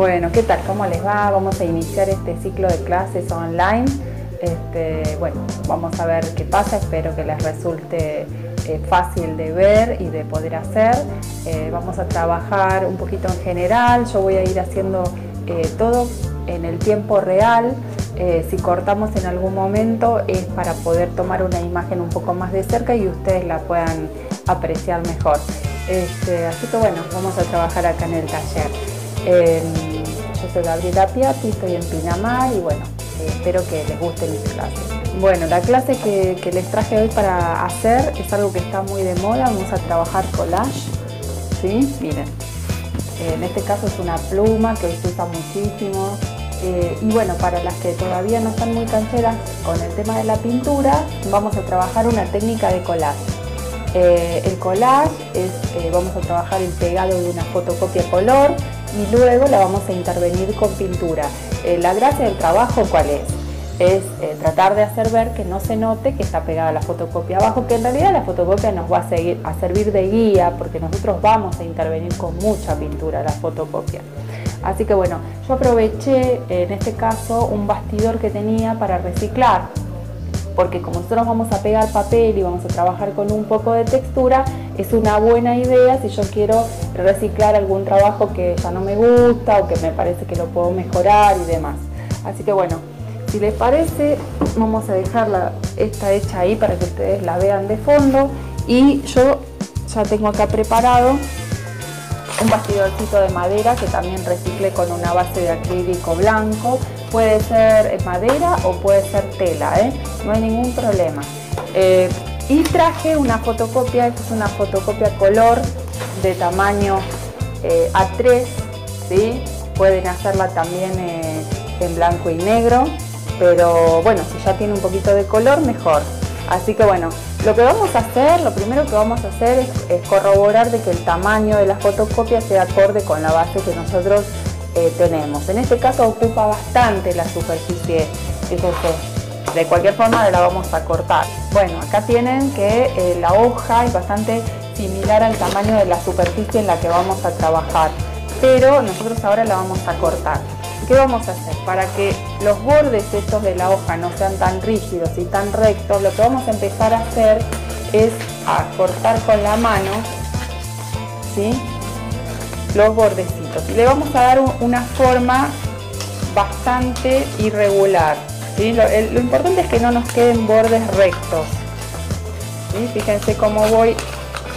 Bueno, ¿qué tal? ¿Cómo les va? Vamos a iniciar este ciclo de clases online. Este, bueno, vamos a ver qué pasa, espero que les resulte eh, fácil de ver y de poder hacer. Eh, vamos a trabajar un poquito en general, yo voy a ir haciendo eh, todo en el tiempo real. si cortamos en algún momento es para poder tomar una imagen un poco más de cerca y ustedes la puedan apreciar mejor. Este, así que bueno, vamos a trabajar acá en el taller. Yo soy Gabriela Piatti, estoy en Pinamar y bueno, espero que les guste mis clases. Bueno, la clase que, les traje hoy para hacer es algo que está muy de moda, vamos a trabajar collage, ¿sí? Miren, en este caso es una pluma que hoy se usa muchísimo, eh, y bueno, para las que todavía no están muy cancheras con el tema de la pintura, vamos a trabajar una técnica de collage. Eh, el collage es, eh, vamos a trabajar el pegado de una fotocopia color y luego la vamos a intervenir con pintura. Eh, la gracia del trabajo, ¿cuál es? Es tratar de hacer ver que no se note que está pegada la fotocopia abajo, que en realidad la fotocopia nos va a, seguir, a servir de guía porque nosotros vamos a intervenir con mucha pintura la fotocopia. Así que bueno, yo aproveché en este caso un bastidor que tenía para reciclar porque como nosotros vamos a pegar papel y vamos a trabajar con un poco de textura, es una buena idea si yo quiero reciclar algún trabajo que ya no me gusta o que me parece que lo puedo mejorar y demás. Así que bueno, si les parece, vamos a dejarla esta hecha ahí para que ustedes la vean de fondo y yo ya tengo acá preparado un bastidorcito de madera que también recicle con una base de acrílico blanco Puede ser madera o puede ser tela, ¿eh? no hay ningún problema. Eh, y traje una fotocopia, esta es una fotocopia color de tamaño eh, A3, ¿sí? pueden hacerla también en blanco y negro, pero bueno, si ya tiene un poquito de color, mejor. Así que bueno, lo que vamos a hacer, lo primero que vamos a hacer es corroborar de que el tamaño de la fotocopia sea acorde con la base que nosotros eh, tenemos. En este caso ocupa bastante la superficie, fíjense. De cualquier forma la vamos a cortar. Bueno, acá tienen que eh, la hoja es bastante similar al tamaño de la superficie en la que vamos a trabajar, pero nosotros ahora la vamos a cortar. ¿Qué vamos a hacer? Para que los bordes estos de la hoja no sean tan rígidos y tan rectos, lo que vamos a empezar a hacer es a cortar con la mano, ¿sí? Los bordecitos. Le vamos a dar una forma bastante irregular. Lo, importante es que no nos queden bordes rectos. Fíjense cómo voy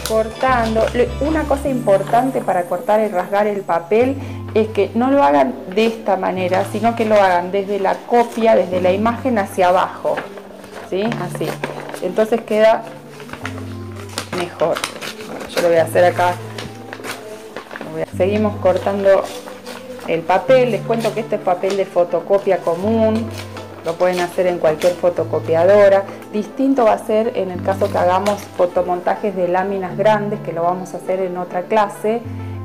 cortando. Una cosa importante para cortar y rasgar el papel es que no lo hagan de esta manera, sino que lo hagan desde la copia, desde la imagen hacia abajo. ¿Sí? Así. Entonces queda mejor. Yo lo voy a hacer acá Seguimos cortando el papel, les cuento que este es papel de fotocopia común, lo pueden hacer en cualquier fotocopiadora. Distinto va a ser en el caso que hagamos fotomontajes de láminas grandes, que lo vamos a hacer en otra clase,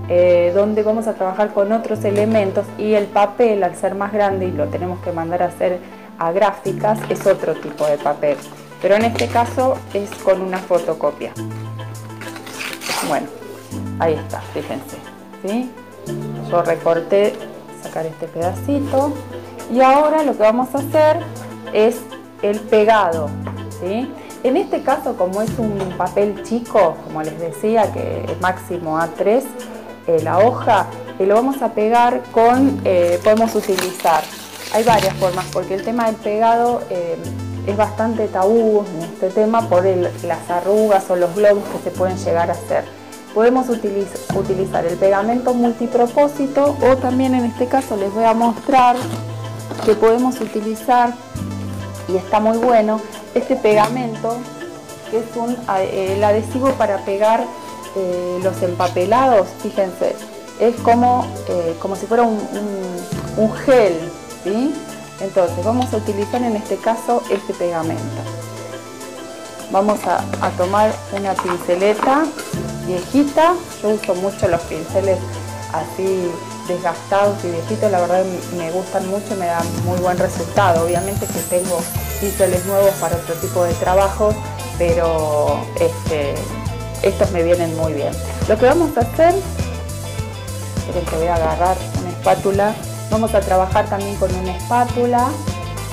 eh, donde vamos a trabajar con otros elementos y el papel, al ser más grande y lo tenemos que mandar a hacer a gráficas, es otro tipo de papel. Pero en este caso es con una fotocopia. Bueno, ahí está, fíjense. Yo recorté, sacar este pedacito. Y ahora lo que vamos a hacer es el pegado, En este caso, como es un papel chico, como les decía, que es máximo A3, eh, la hoja, eh, lo vamos a pegar con, eh, podemos utilizar, hay varias formas, porque el tema del pegado es bastante tabú en este tema por las arrugas o los globos que se pueden llegar a hacer podemos utilizar el pegamento multipropósito o también en este caso les voy a mostrar que podemos utilizar y está muy bueno este pegamento que es un, el adhesivo para pegar eh, los empapelados. Fíjense es como, eh, como si fuera un, gel entonces vamos a utilizar en este caso este pegamento. Vamos a tomar una pinceleta viejita. Yo uso mucho los pinceles así desgastados y viejitos, la verdad me gustan mucho me dan muy buen resultado. Obviamente que tengo pinceles nuevos para otro tipo de trabajo, pero este, estos me vienen muy bien. Lo que vamos a hacer, miren que voy a agarrar una espátula. Vamos a trabajar también con una espátula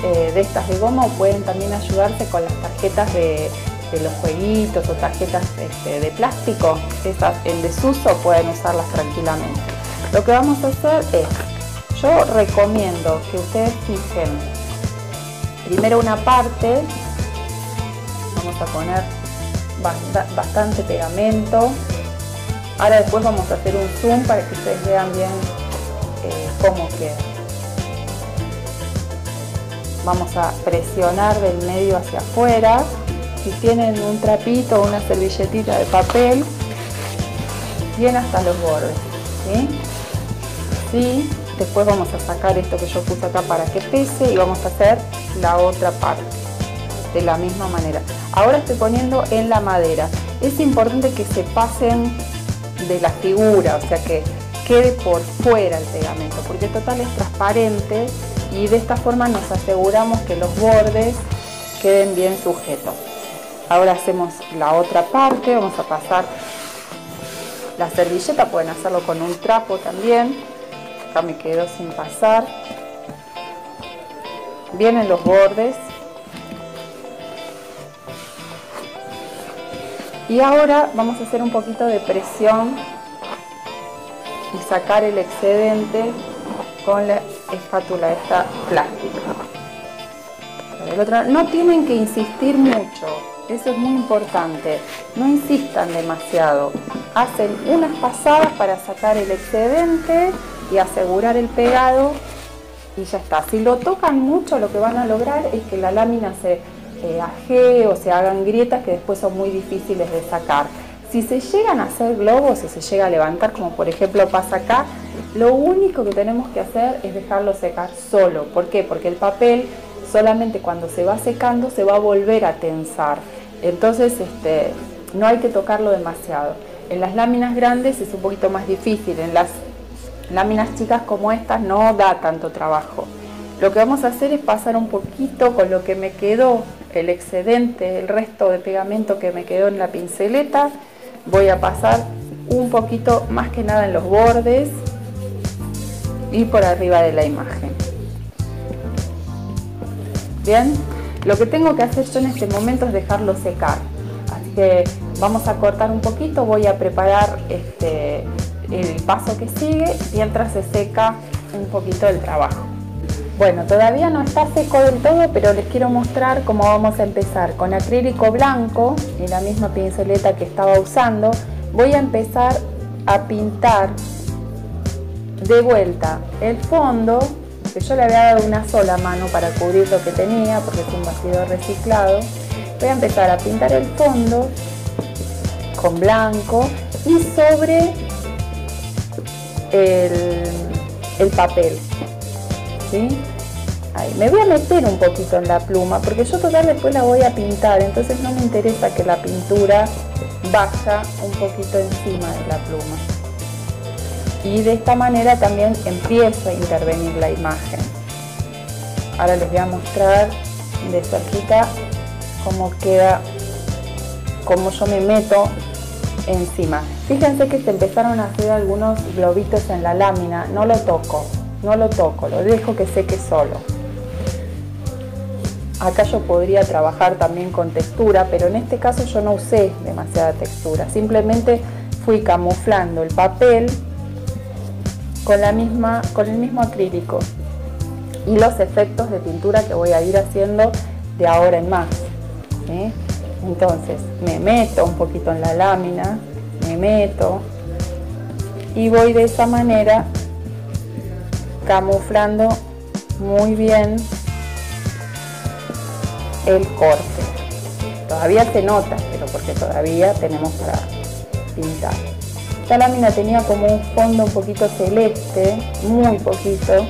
eh, de estas de goma pueden también ayudarse con las tarjetas de, los jueguitos o tarjetas este, de plástico. Esas en desuso pueden usarlas tranquilamente. Lo que vamos a hacer es, yo recomiendo que ustedes fijen primero una parte, vamos a poner bastante pegamento. Ahora después vamos a hacer un zoom para que ustedes vean bien eh, cómo queda. Vamos a presionar del medio hacia afuera. Si tienen un trapito o una servilletita de papel, bien hasta los bordes. ¿sí? Después vamos a sacar esto que yo puse acá para que pese y vamos a hacer la otra parte de la misma manera. Ahora estoy poniendo en la madera. Es importante que se pasen de la figura, o sea que quede por fuera el pegamento, porque total es transparente y de esta forma nos aseguramos que los bordes queden bien sujetos. Ahora hacemos la otra parte, vamos a pasar la servilleta, pueden hacerlo con un trapo también. Acá me quedo sin pasar. Vienen los bordes Y ahora vamos a hacer un poquito de presión y sacar el excedente con la espátula esta plástica. no tienen que insistir mucho, eso es muy importante. No insistan demasiado. Hacen unas pasadas para sacar el excedente y asegurar el pegado y ya está. Si lo tocan mucho, lo que van a lograr es que la lámina se eh, o se hagan grietas que después son muy difíciles de sacar. Si se llegan a hacer globos, si se llega a levantar, como por ejemplo pasa acá, lo único que tenemos que hacer es dejarlo secar solo. ¿Por qué? Porque el papel solamente cuando se va secando se va a volver a tensar. Entonces este, no hay que tocarlo demasiado. En las láminas grandes es un poquito más difícil, en las láminas chicas como estas no da tanto trabajo. Lo que vamos a hacer es pasar un poquito con lo que me quedó el excedente, el resto de pegamento que me quedó en la pinceleta, voy a pasar un poquito más que nada en los bordes y por arriba de la imagen. Bien, lo que tengo que hacer yo en este momento es dejarlo secar. Así que vamos a cortar un poquito, voy a preparar este, el paso que sigue mientras se seca un poquito el trabajo. Bueno, todavía no está seco del todo, pero les quiero mostrar cómo vamos a empezar. Con acrílico blanco y la misma pinceleta que estaba usando, voy a empezar a pintar de vuelta el fondo, que yo le había dado una sola mano para cubrir lo que tenía, porque es un bastidor reciclado. Voy a empezar a pintar el fondo con blanco y sobre el, el papel. Me voy a meter un poquito en la pluma porque yo total después la voy a pintar, entonces no me interesa que la pintura vaya un poquito encima de la pluma. Y de esta manera también empiezo a intervenir la imagen. Ahora les voy a mostrar de cerquita cómo queda, cómo yo me meto encima. Fíjense que se empezaron a hacer algunos globitos en la lámina, no lo toco, no lo toco, lo dejo que seque solo. Acá yo podría trabajar también con textura, pero en este caso yo no usé demasiada textura, simplemente fui camuflando el papel con, la misma, con el mismo acrílico y los efectos de pintura que voy a ir haciendo de ahora en más. Entonces me meto un poquito en la lámina, me meto y voy de esa manera camuflando muy bien el corte. Todavía se nota, pero porque todavía tenemos para pintar. Esta lámina tenía como un fondo un poquito celeste, muy poquito,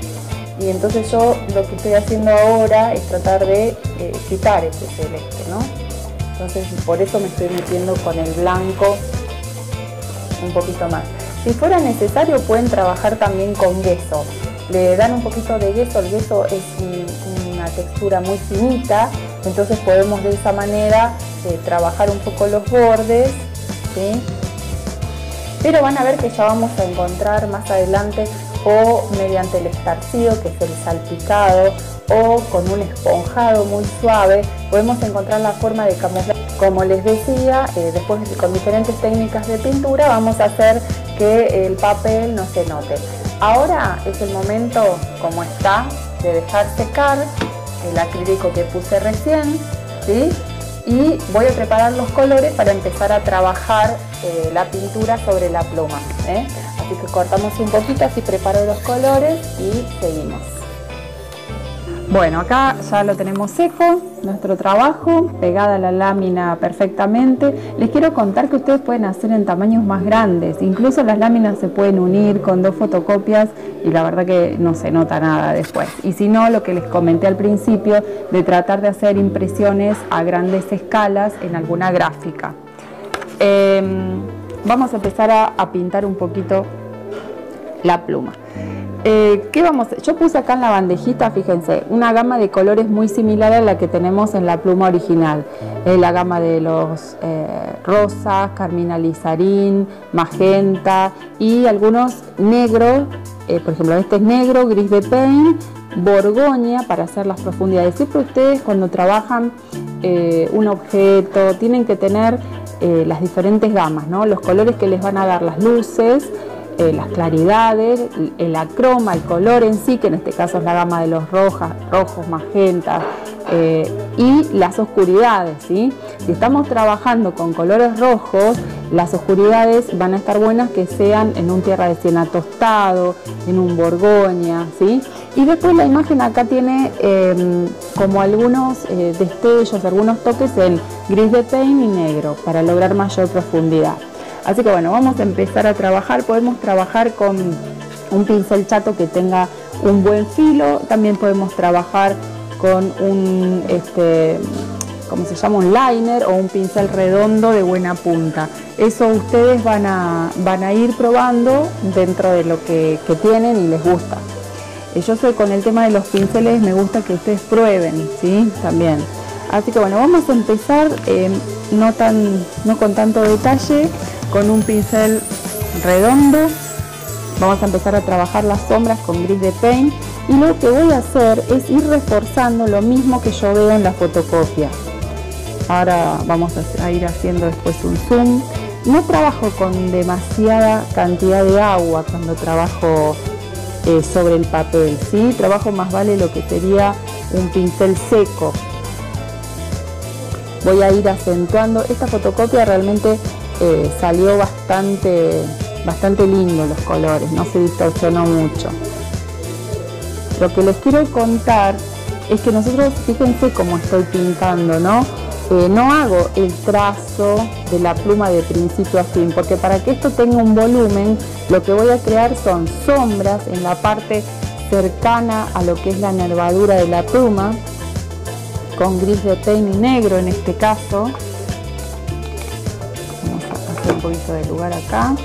y entonces yo lo que estoy haciendo ahora es tratar de eh, quitar ese celeste, ¿no? Entonces por eso me estoy metiendo con el blanco un poquito más. Si fuera necesario pueden trabajar también con yeso, le dan un poquito de yeso, el yeso es una textura muy finita, entonces podemos de esa manera eh, trabajar un poco los bordes, pero van a ver que ya vamos a encontrar más adelante o mediante el estarcido, que es el salpicado, o con un esponjado muy suave, podemos encontrar la forma de camuflar. Como les decía, eh, después con diferentes técnicas de pintura vamos a hacer que el papel no se note. Ahora es el momento, como está, de dejar secar el acrílico que puse recién, ¿sí? y voy a preparar los colores para empezar a trabajar eh, la pintura sobre la pluma. ¿eh? Así que cortamos un poquito, así preparo los colores y seguimos. Bueno, acá ya lo tenemos seco, nuestro trabajo, pegada la lámina perfectamente. Les quiero contar que ustedes pueden hacer en tamaños más grandes, incluso las láminas se pueden unir con dos fotocopias y la verdad que no se nota nada después. Y si no, lo que les comenté al principio, de tratar de hacer impresiones a grandes escalas en alguna gráfica. Em, vamos a empezar a pintar un poquito la pluma. Eh, ¿qué vamos? Yo puse acá en la bandejita, fíjense, una gama de colores muy similar a la que tenemos en la pluma original. la gama de los eh, rosas, carminalizarín, magenta y algunos negros, eh, por ejemplo, este es negro, gris de paint, borgoña para hacer las profundidades. Siempre ustedes cuando trabajan un objeto tienen que tener las diferentes gamas, ¿no? los colores que les van a dar las luces, eh, las claridades, el acroma, el color en sí, que en este caso es la gama de los rojas, rojos, magentas, eh, y las oscuridades. ¿sí? Si estamos trabajando con colores rojos, las oscuridades van a estar buenas que sean en un tierra de siena tostado, en un borgoña. ¿sí? Y después la imagen acá tiene em, como algunos eh, destellos, algunos toques en gris de paint y negro para lograr mayor profundidad. Así que bueno, vamos a empezar a trabajar. Podemos trabajar con un pincel chato que tenga un buen filo. También podemos trabajar con un, este, ¿cómo se llama? Un liner o un pincel redondo de buena punta. Eso ustedes van a, van a ir probando dentro de lo que, tienen y les gusta. Eh, yo soy con el tema de los pinceles, me gusta que ustedes prueben, ¿sí? También. Así que bueno, vamos a empezar eh, no, tan, no con tanto detalle, con un pincel redondo. Vamos a empezar a trabajar las sombras con gris de paint y lo que voy a hacer es ir reforzando lo mismo que yo veo en la fotocopia. Ahora vamos a ir haciendo después un zoom. No trabajo con demasiada cantidad de agua cuando trabajo eh, sobre el papel, ¿sí? Trabajo más vale lo que sería un pincel seco. Voy a ir acentuando. Esta fotocopia realmente eh, salió bastante, bastante lindo los colores, no se distorsionó mucho. Lo que les quiero contar es que nosotros, fíjense cómo estoy pintando, ¿no? Eh, no hago el trazo de la pluma de principio a fin, porque para que esto tenga un volumen, lo que voy a crear son sombras en la parte cercana a lo que es la nervadura de la pluma, con gris de paint y negro en este caso, un poquito de lugar acá.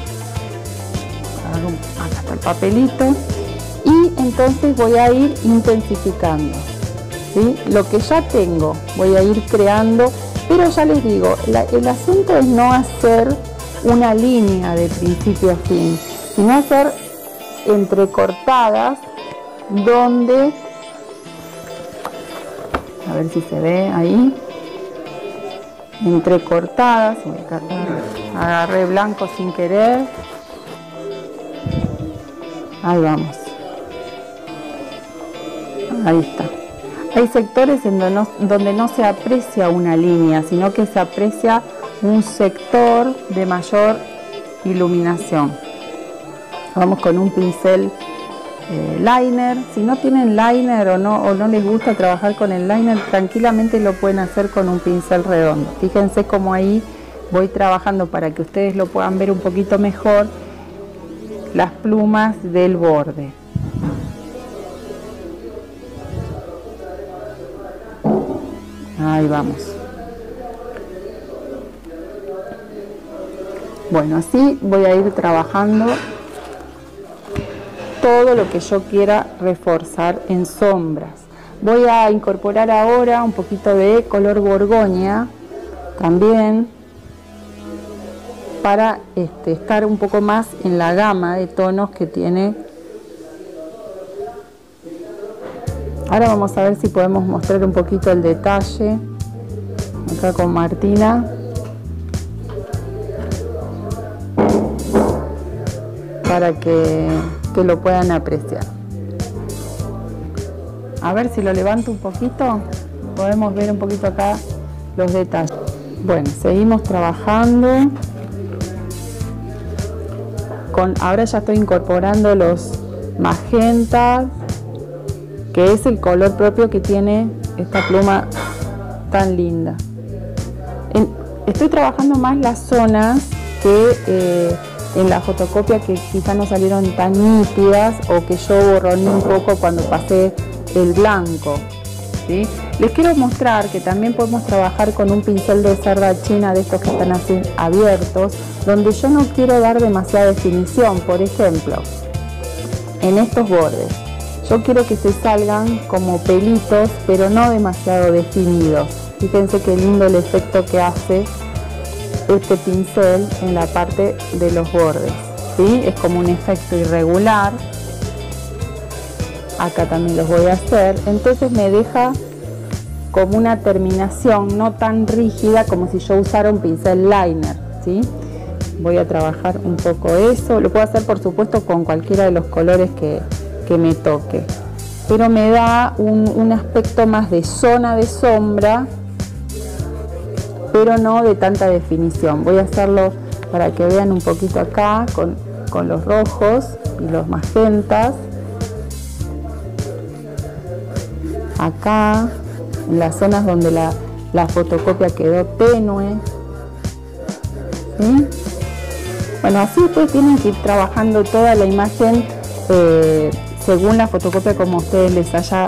Acá el papelito. Y entonces voy a ir intensificando. ¿sí? Lo que ya tengo voy a ir creando, pero ya les digo, el asunto es no hacer una línea de principio a fin, sino hacer entrecortadas donde, a ver si se ve ahí, entrecortadas, agarré blanco sin querer, ahí vamos, ahí está. Hay sectores en donde no, donde no se aprecia una línea, sino que se aprecia un sector de mayor iluminación. Vamos con un pincel eh, liner. Si no tienen liner o no, o no les gusta trabajar con el liner, tranquilamente lo pueden hacer con un pincel redondo. Fíjense cómo ahí voy trabajando para que ustedes lo puedan ver un poquito mejor las plumas del borde. Ahí vamos. Bueno, así voy a ir trabajando todo lo que yo quiera reforzar en sombras. Voy a incorporar ahora un poquito de color borgoña también para este, estar un poco más en la gama de tonos que tiene Ahora vamos a ver si podemos mostrar un poquito el detalle acá con Martina. Para que, que lo puedan apreciar. A ver si lo levanto un poquito, podemos ver un poquito acá los detalles. Bueno, seguimos trabajando. Con, ahora ya estoy incorporando los magentas, que es el color propio que tiene esta pluma tan linda. estoy trabajando más las zonas que eh, en la fotocopia que quizás no salieron tan nítidas o que yo borroné un poco cuando pasé el blanco. Les quiero mostrar que también podemos trabajar con un pincel de cerda china de estos que están así abiertos, donde yo no quiero dar demasiada definición, por ejemplo, en estos bordes. Yo quiero que se salgan como pelitos, pero no demasiado definidos. Fíjense qué lindo el efecto que hace este pincel en la parte de los bordes. ¿sí? Es como un efecto irregular acá también los voy a hacer, entonces me deja como una terminación no tan rígida como si yo usara un pincel liner, ¿sí? Voy a trabajar un poco eso, lo puedo hacer por supuesto con cualquiera de los colores que, me toque, pero me da un, aspecto más de zona de sombra, pero no de tanta definición. Voy a hacerlo para que vean un poquito acá con, con los rojos y los magentas. acá, en las zonas donde la, fotocopia quedó tenue. Bueno, así ustedes tienen que ir trabajando toda la imagen eh, según la fotocopia como ustedes les haya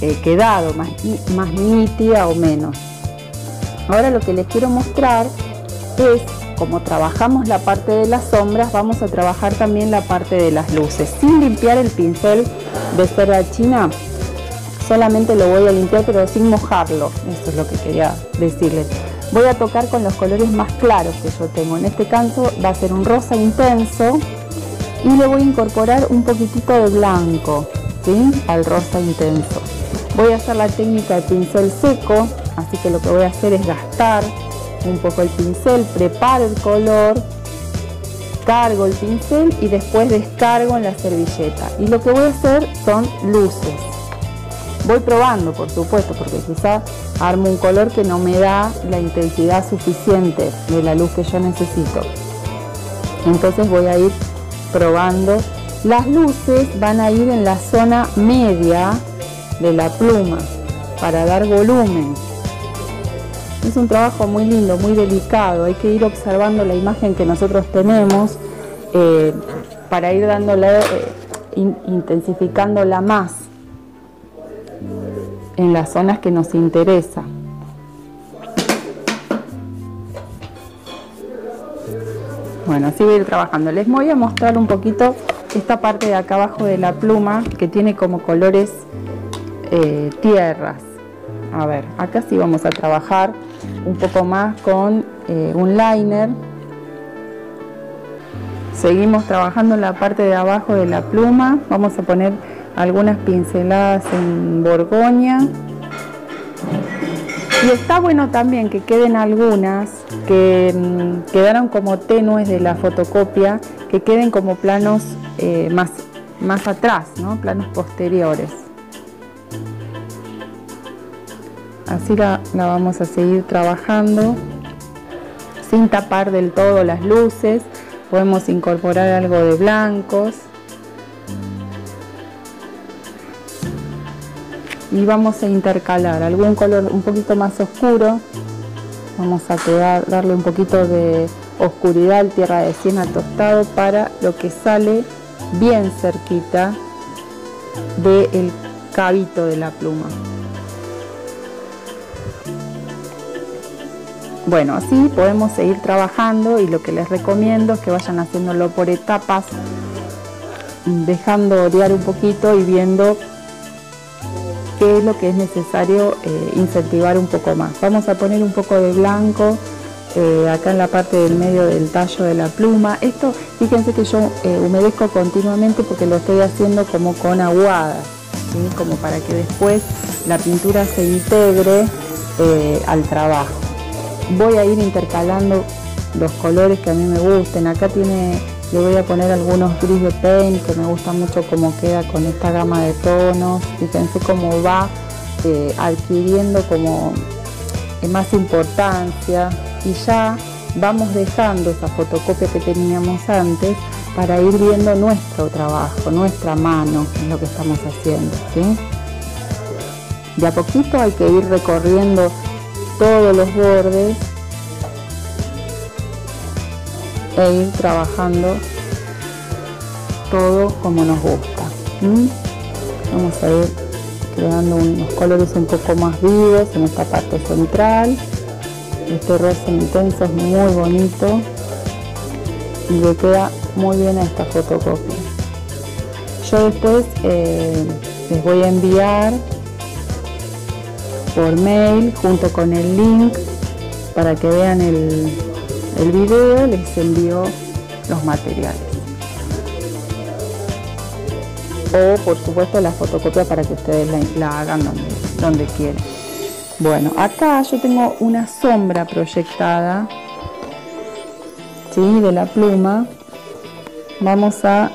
eh, quedado, más, más nítida o menos. Ahora lo que les quiero mostrar es como trabajamos la parte de las sombras, vamos a trabajar también la parte de las luces. Sin limpiar el pincel de cera china, solamente lo voy a limpiar pero sin mojarlo, eso es lo que quería decirles. Voy a tocar con los colores más claros que yo tengo, en este caso va a ser un rosa intenso y le voy a incorporar un poquitito de blanco al rosa intenso. Voy a hacer la técnica de pincel seco, así que lo que voy a hacer es gastar un poco el pincel, preparo el color, cargo el pincel y después descargo en la servilleta. Y lo que voy a hacer son luces. Voy probando, por supuesto, porque quizás armo un color que no me da la intensidad suficiente de la luz que yo necesito. Entonces voy a ir probando. Las luces van a ir en la zona media de la pluma para dar volumen. Es un trabajo muy lindo, muy delicado. Hay que ir observando la imagen que nosotros tenemos eh, para ir dándole, eh, intensificándola más en las zonas que nos interesa. Bueno, así voy a ir trabajando. Les voy a mostrar un poquito esta parte de acá abajo de la pluma que tiene como colores eh, tierras. A ver, acá sí vamos a trabajar un poco más con eh, un liner. Seguimos trabajando en la parte de abajo de la pluma. Vamos a poner algunas pinceladas en Borgoña. Y está bueno también que queden algunas que mm, quedaron como tenues de la fotocopia, que queden como planos eh, más, más atrás, ¿no? planos posteriores. Así la vamos a seguir trabajando sin tapar del todo las luces. Podemos incorporar algo de blancos. y vamos a intercalar algún color un poquito más oscuro vamos a darle un poquito de oscuridad al tierra de siena tostado para lo que sale bien cerquita del cabito de la pluma bueno así podemos seguir trabajando y lo que les recomiendo es que vayan haciéndolo por etapas dejando orear un poquito y viendo qué es lo que es necesario eh, incentivar un poco más. Vamos a poner un poco de blanco eh, acá en la parte del medio del tallo de la pluma. Esto, fíjense que yo eh, humedezco continuamente porque lo estoy haciendo como con aguadas. como para que después la pintura se integre al trabajo. Voy a ir intercalando los colores que a mí me gusten. Acá tiene, le voy a poner algunos gris de paint que me gusta mucho cómo queda con esta gama de tonos. Fíjense cómo va eh, adquiriendo como eh, más importancia y ya vamos dejando esa fotocopia que teníamos antes para ir viendo nuestro trabajo, nuestra mano en lo que estamos haciendo. De a poquito hay que ir recorriendo todos los bordes e ir trabajando todo como nos gusta. Vamos a ir creando unos colores un poco más vivos en esta parte central. Este rosa intenso es muy bonito y le queda muy bien a esta fotocopia. Yo después eh, les voy a enviar por mail junto con el link para que vean el, el video, les envío los materiales. O por supuesto la fotocopia para que ustedes la, hagan donde, donde quieran. Bueno, acá yo tengo una sombra proyectada ¿sí? de la pluma. Vamos a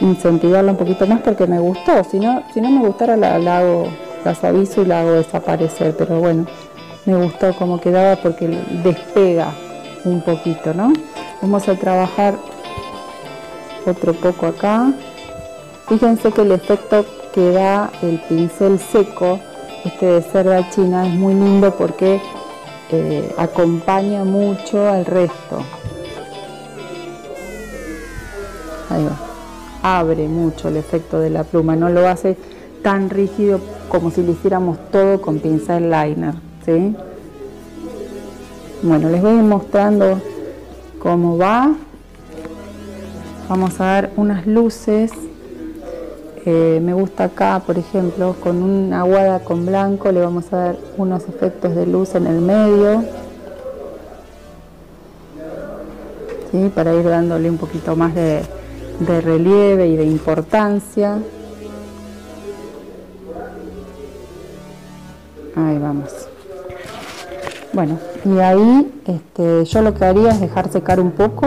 incentivarla un poquito más porque me gustó. Si no, si no me gustara la, la hago las aviso y la hago desaparecer, pero bueno, me gustó como quedaba porque despega un poquito, ¿no? Vamos a trabajar otro poco acá. Fíjense que el efecto que da el pincel seco, este de cerda china, es muy lindo porque eh, acompaña mucho al resto. Ahí va. Abre mucho el efecto de la pluma, no lo hace tan rígido como si lo hiciéramos todo con pincel liner. ¿sí? Bueno, les voy mostrando cómo va. Vamos a dar unas luces. Eh, me gusta acá, por ejemplo, con una aguada con blanco le vamos a dar unos efectos de luz en el medio. ¿sí? Para ir dándole un poquito más de relieve y de importancia. Ahí vamos. Bueno, y ahí este, yo lo que haría es dejar secar un poco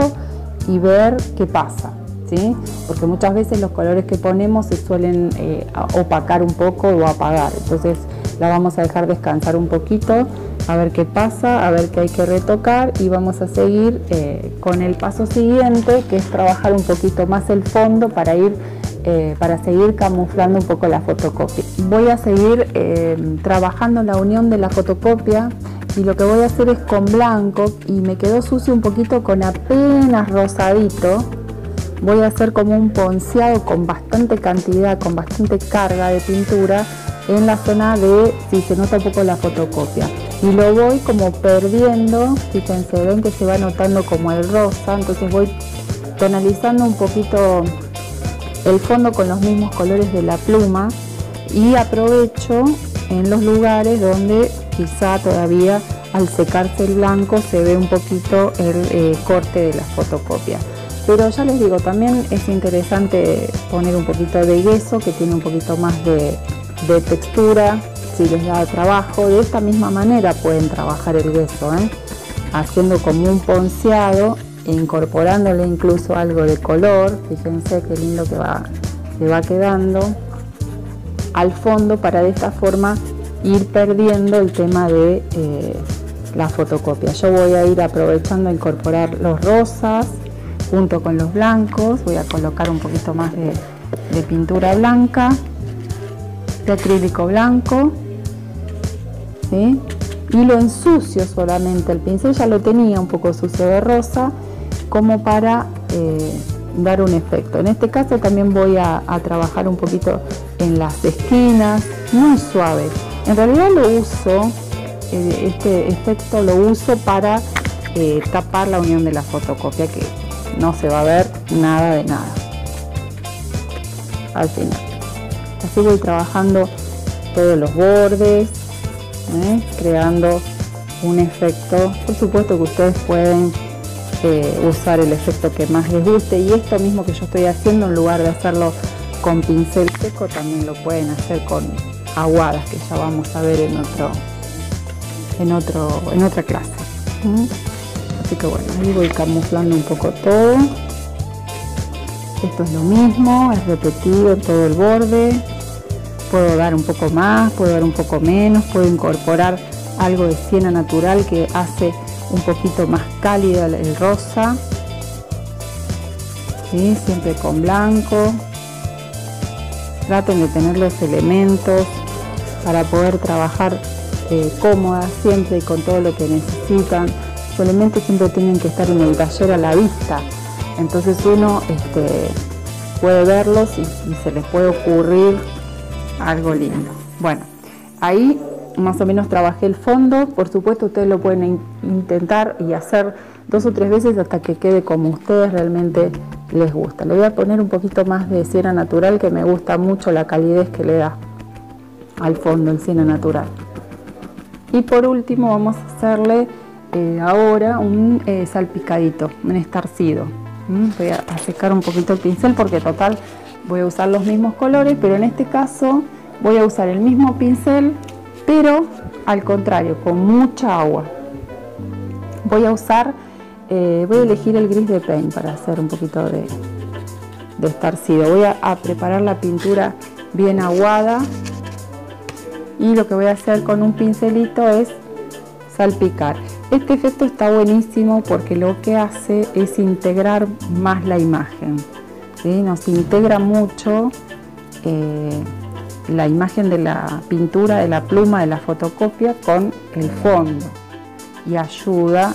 y ver qué pasa, ¿sí? Porque muchas veces los colores que ponemos se suelen eh, opacar un poco o apagar. Entonces la vamos a dejar descansar un poquito, a ver qué pasa, a ver qué hay que retocar y vamos a seguir eh, con el paso siguiente, que es trabajar un poquito más el fondo para ir eh, para seguir camuflando un poco la fotocopia. Voy a seguir eh, trabajando la unión de la fotocopia y lo que voy a hacer es con blanco y me quedó sucio un poquito con apenas rosadito. Voy a hacer como un ponceado con bastante cantidad, con bastante carga de pintura en la zona de si se nota un poco la fotocopia y lo voy como perdiendo fíjense ven que se va notando como el rosa entonces voy tonalizando un poquito el fondo con los mismos colores de la pluma y aprovecho en los lugares donde quizá todavía al secarse el blanco se ve un poquito el eh, corte de la fotocopia. Pero ya les digo, también es interesante poner un poquito de yeso que tiene un poquito más de, textura, si les da trabajo. De esta misma manera pueden trabajar el yeso, ¿eh? haciendo como un ponceado incorporándole incluso algo de color, fíjense qué lindo que va, que va quedando al fondo para de esta forma ir perdiendo el tema de eh, la fotocopia. Yo voy a ir aprovechando a incorporar los rosas junto con los blancos, voy a colocar un poquito más de, pintura blanca, de acrílico blanco, ¿sí? y lo ensucio solamente, el pincel ya lo tenía un poco sucio de rosa, como para eh, dar un efecto. En este caso también voy a, trabajar un poquito en las esquinas, muy suave. En realidad lo uso, eh, este efecto lo uso para eh, tapar la unión de la fotocopia que no se va a ver nada de nada al final. Así voy trabajando todos los bordes, creando un efecto. Por supuesto que ustedes pueden usar el efecto que más les guste. Y esto mismo que yo estoy haciendo en lugar de hacerlo con pincel seco también lo pueden hacer con aguadas que ya vamos a ver en otro en otro en otra clase. Así que bueno ahí voy camuflando un poco todo. Esto es lo mismo es repetido todo el borde. Puedo dar un poco más puedo dar un poco menos puedo incorporar algo de siena natural que hace un poquito más cálida el rosa. Siempre con blanco. Traten de tener los elementos para poder trabajar eh, cómoda siempre con todo lo que necesitan. Los elementos siempre tienen que estar en el taller a la vista. Entonces uno este, puede verlos y, y se les puede ocurrir algo lindo. Bueno ahí más o menos trabajé el fondo por supuesto ustedes lo pueden intentar y hacer dos o tres veces hasta que quede como ustedes realmente les gusta. Le voy a poner un poquito más de siena natural que me gusta mucho la calidez que le da al fondo el siena natural. Y por último vamos a hacerle eh, ahora un eh, salpicadito, un estarcido. Mm, voy a secar un poquito el pincel porque total voy a usar los mismos colores, pero en este caso voy a usar el mismo pincel, pero al contrario, con mucha agua. Voy a usar eh, voy a elegir el gris de paint para hacer un poquito de, de estarcido. Voy a, preparar la pintura bien aguada y lo que voy a hacer con un pincelito es salpicar. Este efecto está buenísimo porque lo que hace es integrar más la imagen. Nos integra mucho eh, la imagen de la pintura, de la pluma, de la fotocopia con el fondo y ayuda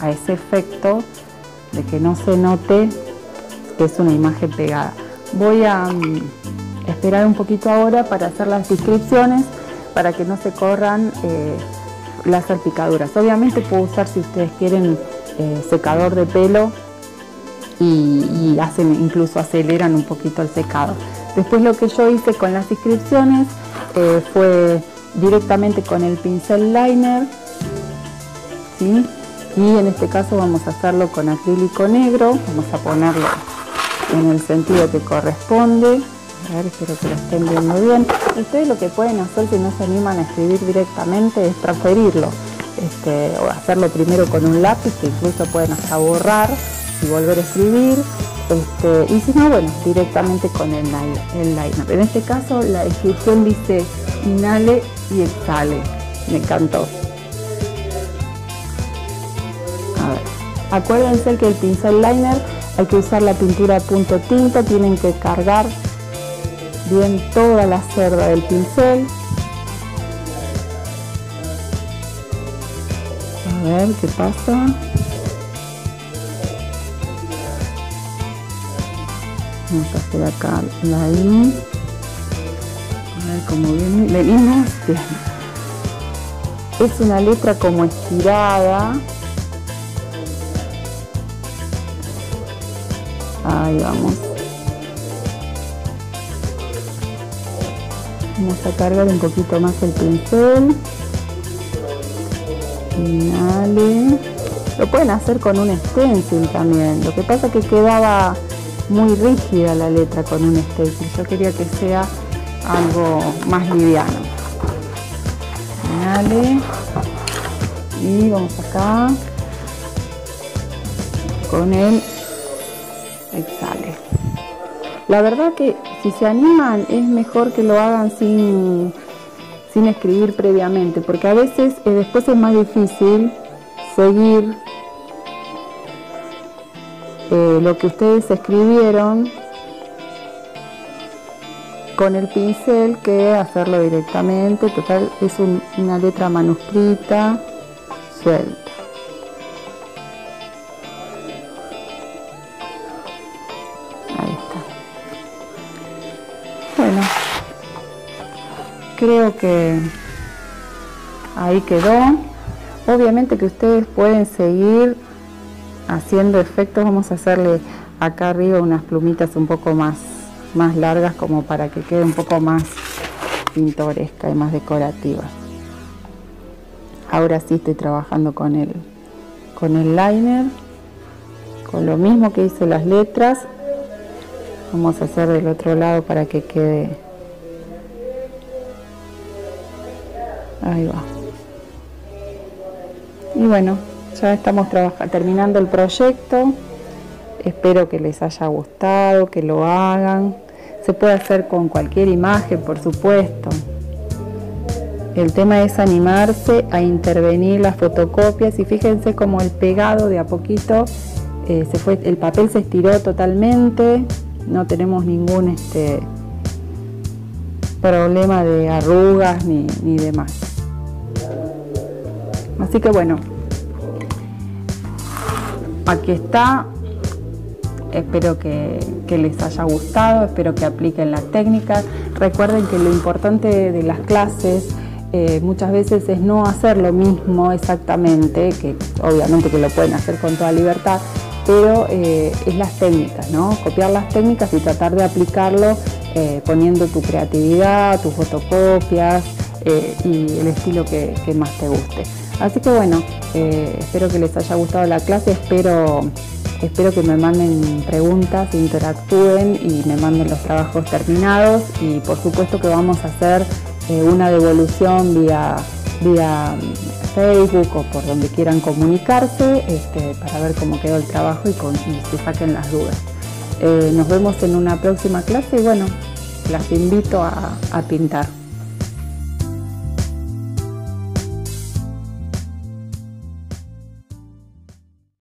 a ese efecto de que no se note que es una imagen pegada. Voy a mm, esperar un poquito ahora para hacer las descripciones para que no se corran eh, las salpicaduras. Obviamente puedo usar si ustedes quieren eh, secador de pelo y, hacen incluso aceleran un poquito el secado. Después lo que yo hice con las inscripciones eh, fue directamente con el pincel liner, ¿sí? y en este caso vamos a hacerlo con acrílico negro, vamos a ponerlo en el sentido que corresponde. A ver, espero que lo estén viendo bien. Ustedes lo que pueden hacer si no se animan a escribir directamente es transferirlo. Este, o hacerlo primero con un lápiz que incluso pueden hasta borrar y volver a escribir. Este, y si no, bueno, directamente con el, el liner. En este caso la descripción dice inhale y exhale. Me encantó. Acuérdense que el pincel liner hay que usar la pintura punto tinta, tienen que cargar bien toda la cerda del pincel. A ver qué pasa. Vamos a hacer acá la I. A ver cómo viene. Venimos Es una letra como estirada. Ahí vamos. Vamos a cargar un poquito más el pincel. Finale. Lo pueden hacer con un stencil también. Lo que pasa que quedaba muy rígida la letra con un stencil. Yo quería que sea algo más liviano. Y vamos acá con el exhale. La verdad que si se animan es mejor que lo hagan sin, sin escribir previamente, porque a veces eh, después es más difícil seguir eh, lo que ustedes escribieron con el pincel que hacerlo directamente. Total, es una letra manuscrita suelta. creo que ahí quedó. Obviamente que ustedes pueden seguir haciendo efectos. Vamos a hacerle acá arriba unas plumitas un poco más, más largas como para que quede un poco más pintoresca y más decorativa. Ahora sí estoy trabajando con el, con el liner, con lo mismo que hice las letras. Vamos a hacer del otro lado para que quede. Ahí va. Y bueno, ya estamos terminando el proyecto. Espero que les haya gustado, que lo hagan. Se puede hacer con cualquier imagen, por supuesto. El tema es animarse a intervenir las fotocopias y fíjense como el pegado de a poquito eh, se fue, el papel se estiró totalmente, no tenemos ningún este, problema de arrugas ni, demás. Así que bueno, aquí está. Espero que, les haya gustado, espero que apliquen las técnicas. Recuerden que lo importante de las clases eh, muchas veces es no hacer lo mismo exactamente, que obviamente que lo pueden hacer con toda libertad, pero eh, es las técnicas, ¿no? Copiar las técnicas y tratar de aplicarlo eh, poniendo tu creatividad, tus fotocopias y el estilo que, más te guste. Así que bueno, espero que les haya gustado la clase, espero, espero que me manden preguntas, interactúen y me manden los trabajos terminados y por supuesto que vamos a hacer eh, una devolución vía, vía Facebook o por donde quieran comunicarse este, para ver cómo quedó el trabajo y, con, se saquen las dudas. Eh, nos vemos en una próxima clase y bueno, las invito a pintar.